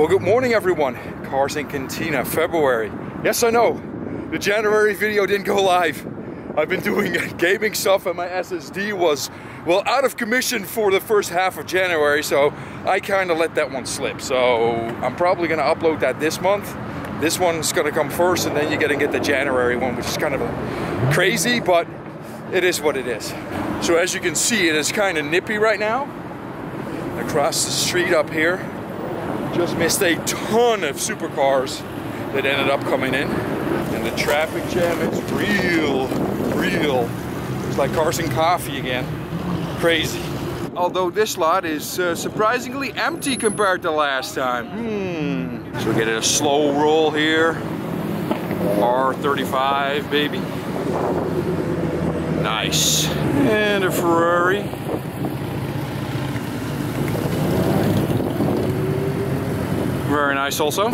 Well, good morning, everyone. Cars and Cantina, February. Yes, I know, the January video didn't go live. I've been doing gaming stuff and my SSD was, well, out of commission for the first half of January, so I kind of let that one slip. So I'm probably gonna upload that this month. This one's gonna come first and then you're gonna get the January one, which is kind of crazy, but it is what it is. So as you can see, it is kind of nippy right now. Across the street up here, just missed a ton of supercars that ended up coming in. And the traffic jam is real, real. It's like cars and coffee again. Crazy. Although this lot is uh, surprisingly empty compared to last time. Hmm. So we get a slow roll here. R35, baby. Nice. And a Ferrari. Very nice also.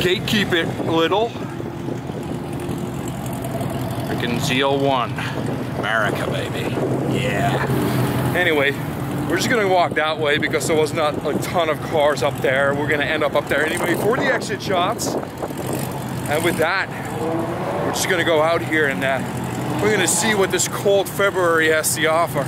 Gatekeep it little. Freaking ZL1. America, baby. Yeah. Anyway, we're just gonna walk that way because there was not a ton of cars up there. We're gonna end up up there anyway for the exit shots. And with that, we're just gonna go out here and uh, we're gonna see what this cold February has to offer.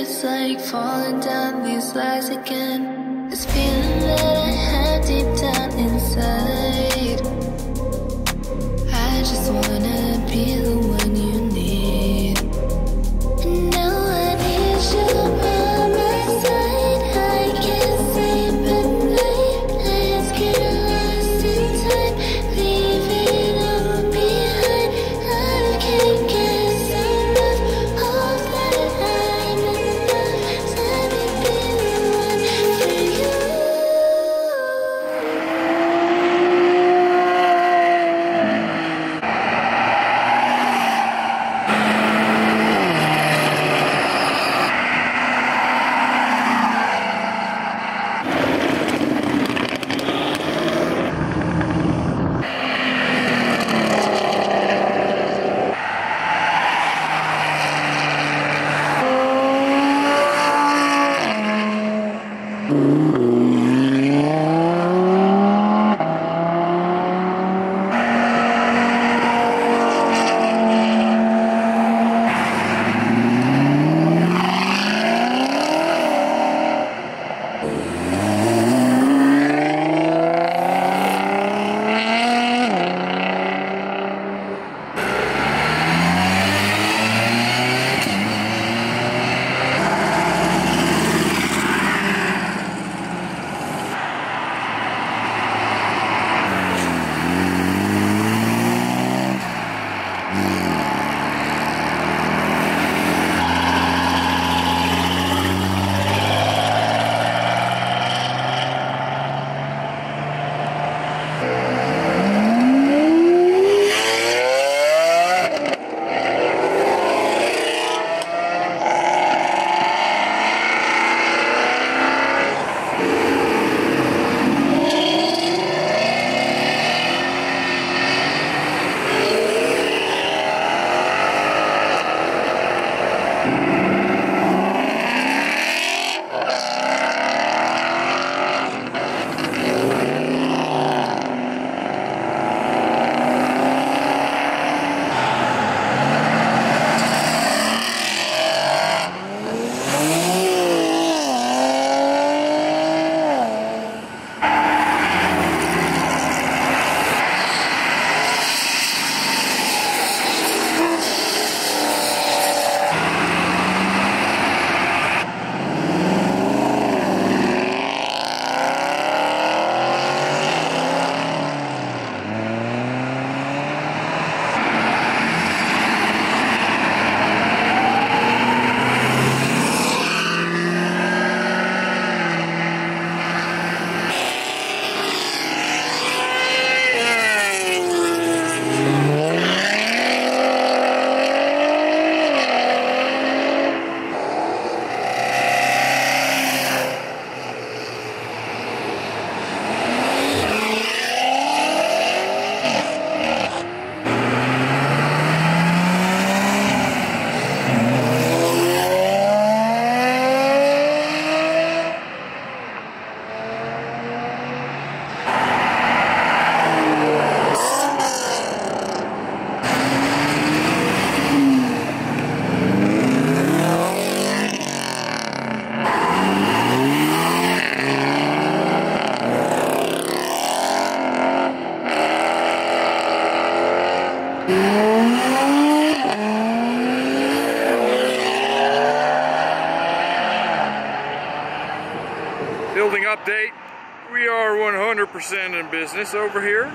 It's like falling down these slides again. This feeling that I had deep down inside. I just wanna be update. We are 100% in business over here.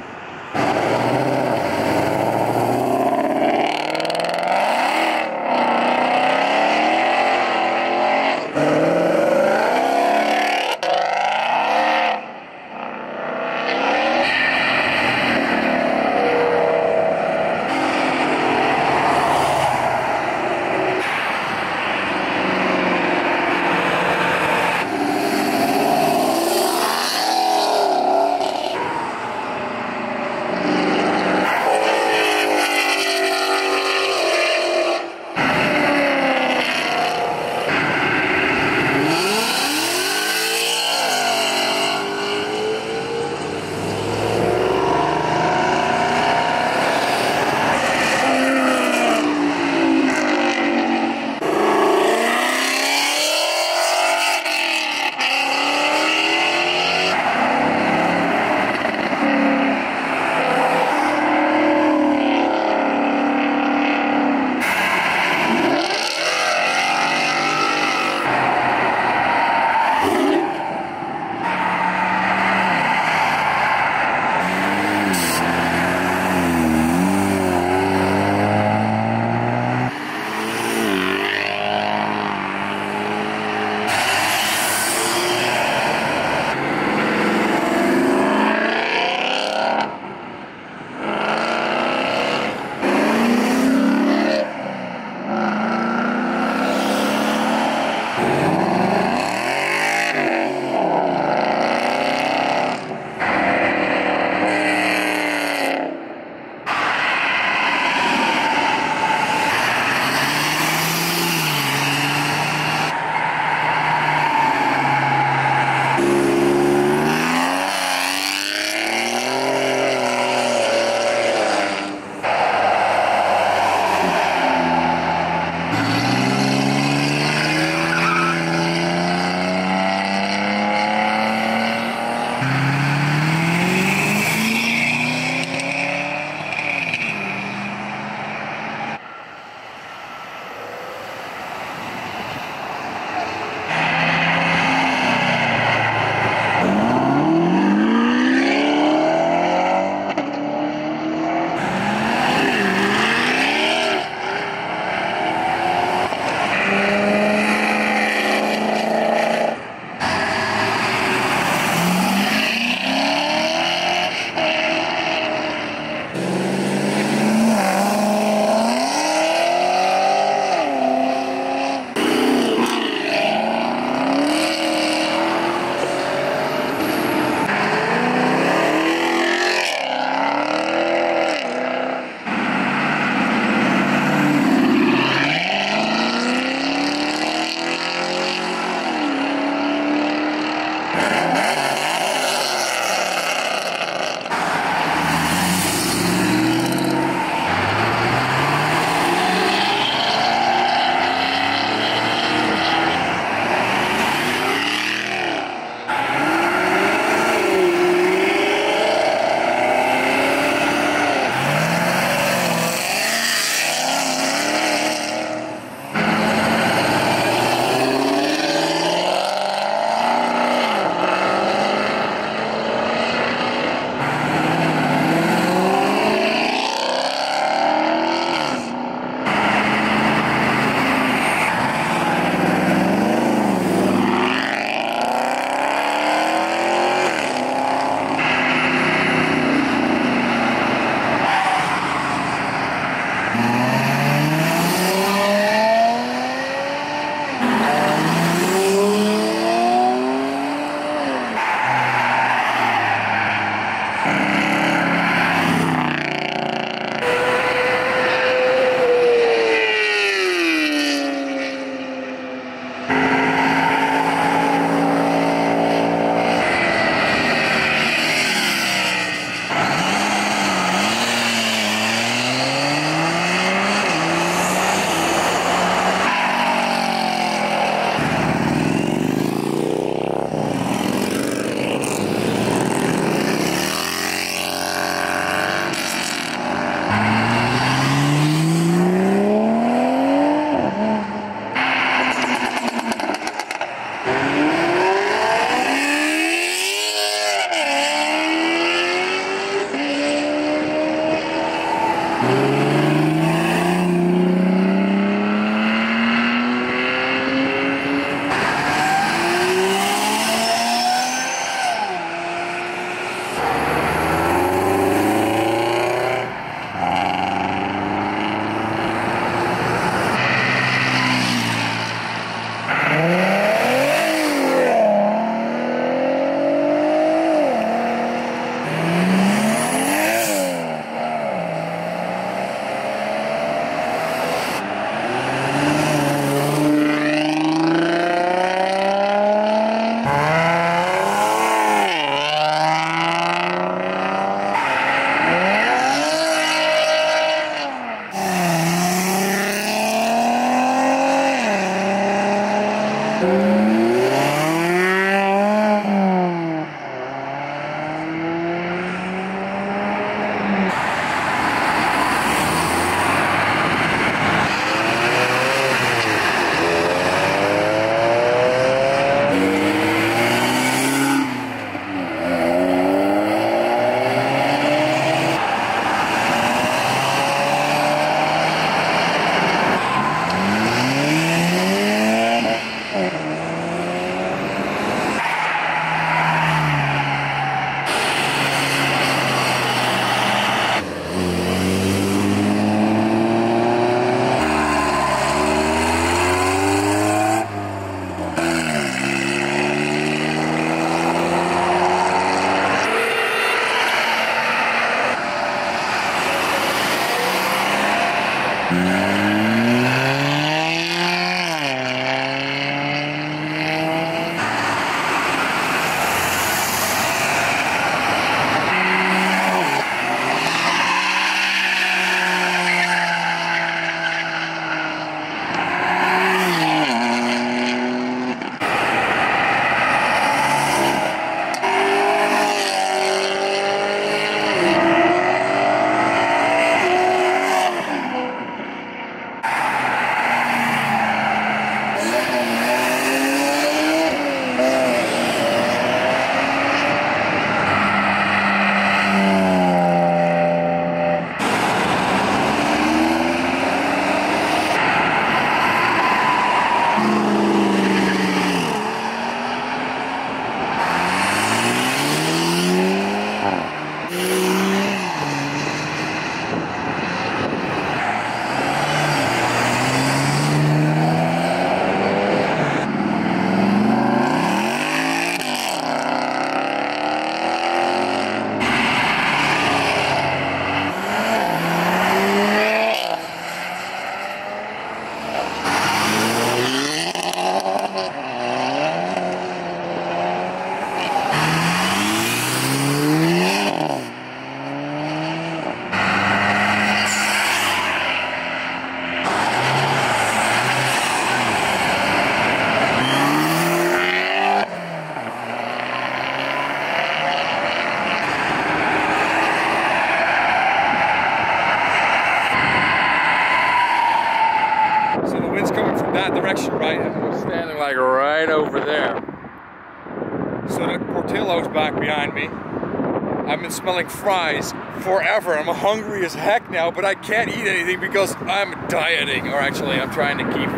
Forever. I'm hungry as heck now, but I can't eat anything because I'm dieting, or actually I'm trying to keep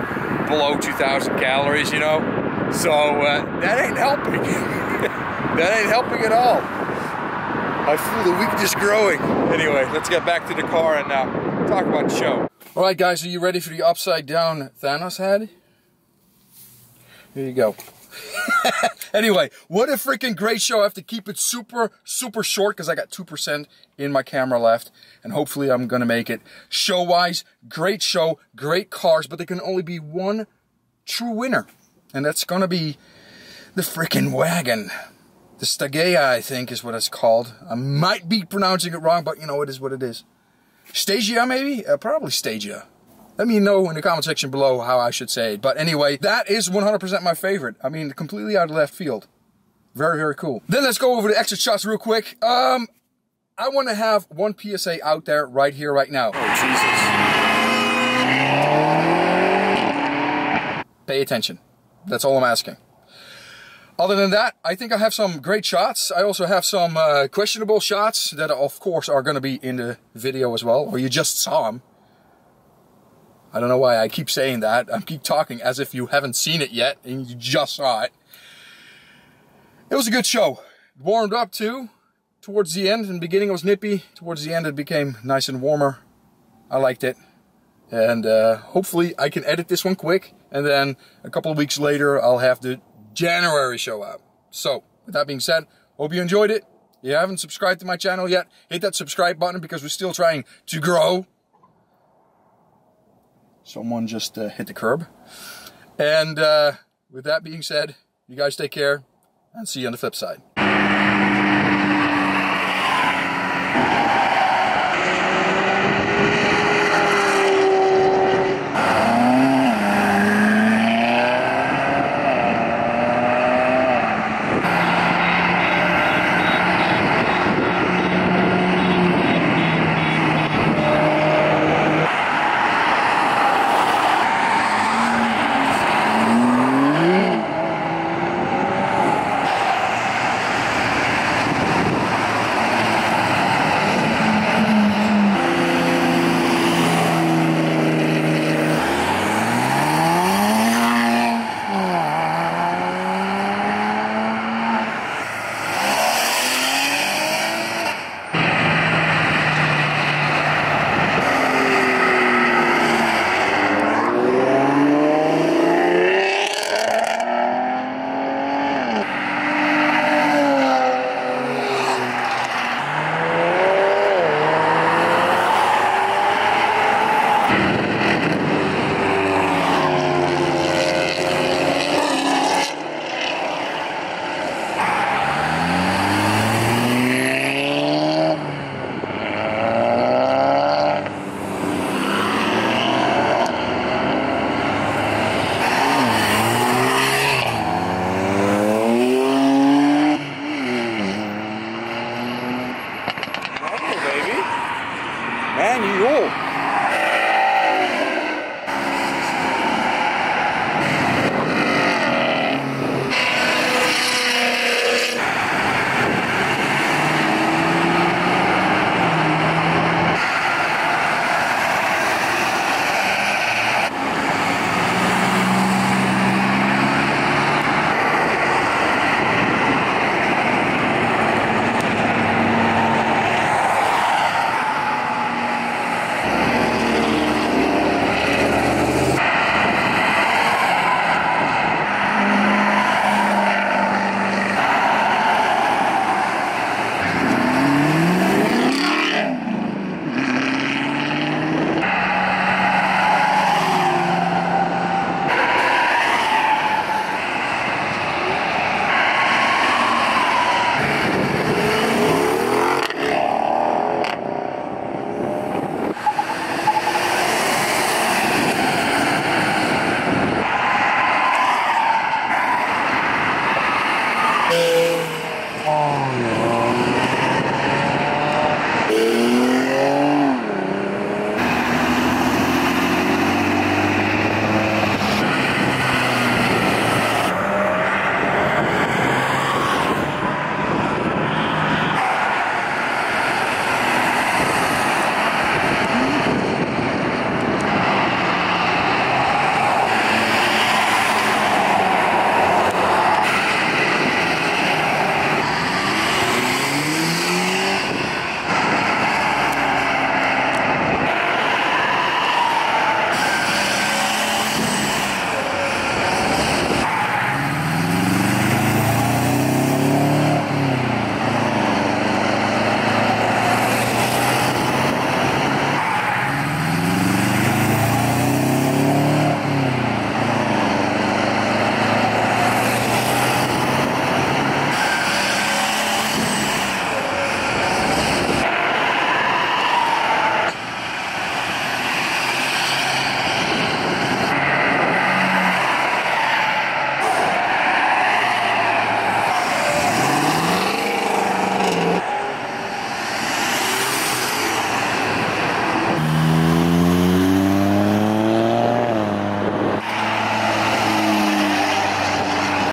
below 2,000 calories, you know? So uh, that ain't helping. that ain't helping at all. I feel the weakness growing. Anyway, let's get back to the car and uh, talk about the show. All right, guys, are you ready for the upside down Thanos head? Here you go. anyway, what a freaking great show. I have to keep it super, super short because I got 2% in my camera left. And hopefully I'm going to make it. Show-wise, great show, great cars, but there can only be one true winner. And that's going to be the freaking wagon. The Stagea, I think, is what it's called. I might be pronouncing it wrong, but you know, it is what it is. Stagia, maybe? Uh, probably Stagia. Let me know in the comment section below how I should say it. But anyway, that is 100% my favorite. I mean, completely out of left field. Very, very cool. Then let's go over the exit shots real quick. Um, I want to have one PSA out there right here, right now. Oh, Jesus. Pay attention. That's all I'm asking. Other than that, I think I have some great shots. I also have some uh, questionable shots that, of course, are going to be in the video as well, or you just saw them. I don't know why I keep saying that. I keep talking as if you haven't seen it yet and you just saw it. It was a good show. Warmed up too. Towards the end, in the beginning it was nippy. Towards the end it became nice and warmer. I liked it. And uh, hopefully I can edit this one quick. And then a couple of weeks later I'll have the January show up. So, with that being said, hope you enjoyed it. If you haven't subscribed to my channel yet, hit that subscribe button because we're still trying to grow someone just uh, hit the curb. And uh, with that being said, you guys take care and see you on the flip side.